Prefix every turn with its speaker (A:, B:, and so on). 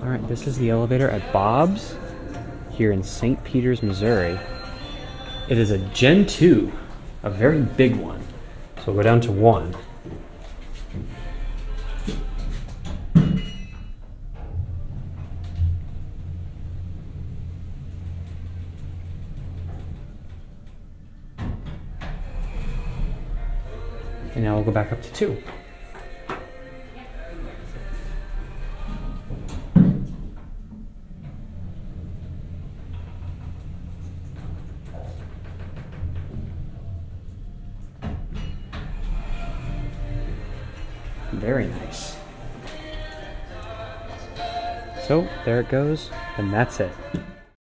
A: All right, this is the elevator at Bob's here in St. Peters, Missouri. It is a Gen 2, a very big one. So we'll go down to one. And now we'll go back up to two. Very nice. So there it goes, and that's it.